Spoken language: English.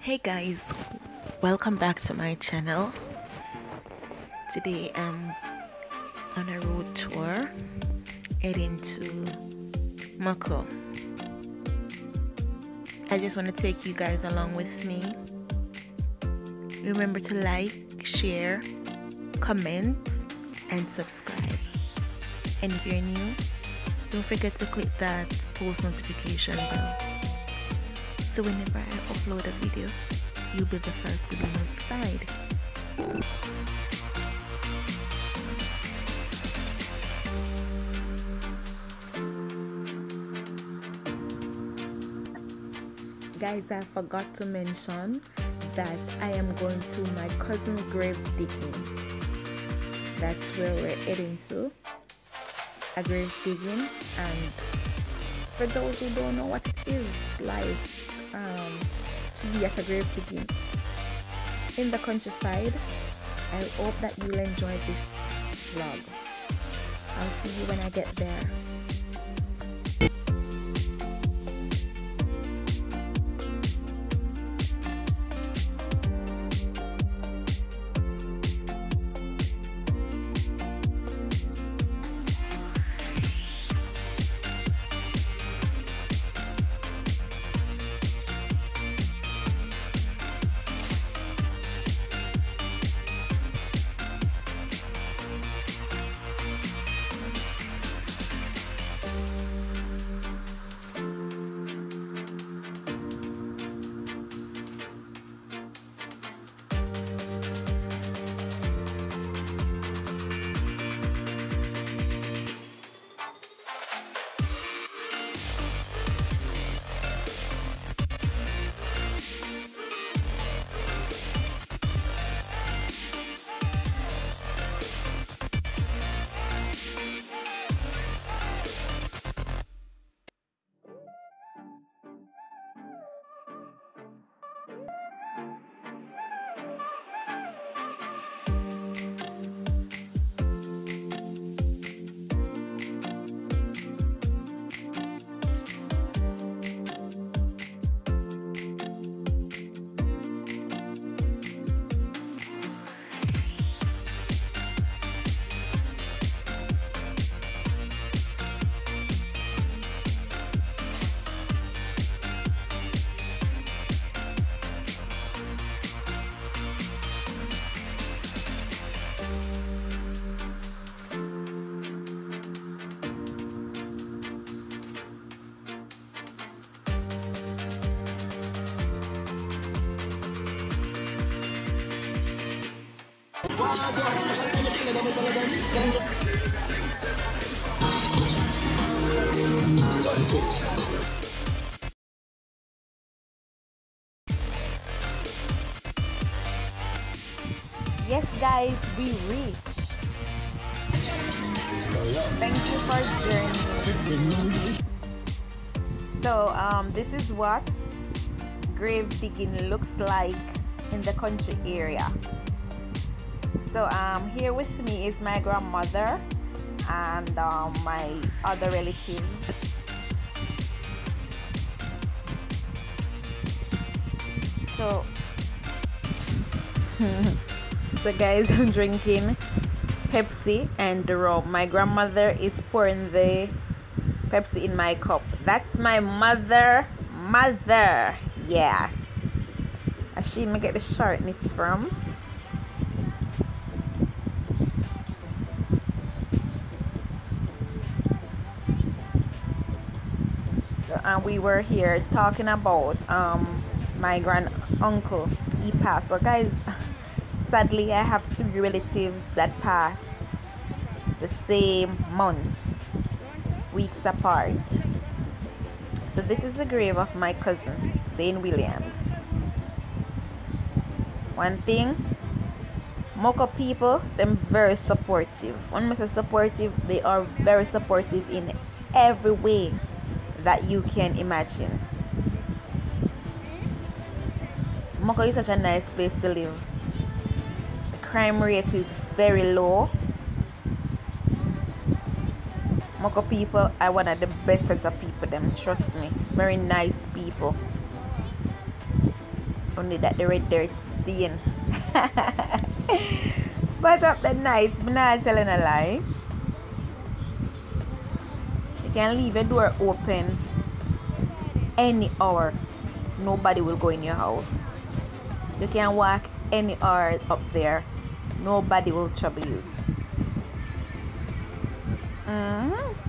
hey guys. Welcome back to my channel. Today i'm um, on a road tour heading to Mocho I just want to take you guys along with me. Remember to like share comment and subscribe. And if you're new don't forget to click that post notification bell so whenever I upload a video you'll be the first to be notified. Guys I forgot to mention that I am going to my cousin's grave digging. That's where we're heading to. A grave digging and for those who don't know what it is like um, to be at a grave digging in the countryside I hope that you'll enjoy this vlog. I'll see you when I get there Yes, guys, we reach. Thank you for joining. So, um, this is what grave digging looks like in the country area. So, um, here with me is my grandmother and um, my other relatives. So, so guys, I'm drinking Pepsi and rum. My grandmother is pouring the Pepsi in my cup. That's my mother, mother. Yeah. I she me get the sharpness from. And we were here talking about um my grand uncle. He passed. So guys, sadly I have three relatives that passed the same month, weeks apart. So this is the grave of my cousin, Dane Williams. One thing, Mocho people, them very supportive. When I say supportive, they are very supportive in every way that you can imagine. Mocho is such a nice place to live. The crime rate is very low. Mocho people are one of the best sets of people, them trust me. Very nice people. Only that the red dirt stain. but up the nice, I'm not telling a lie. You can leave a door open any hour. Nobody will go in your house. You can walk any hour up there. Nobody will trouble you. Mm -hmm.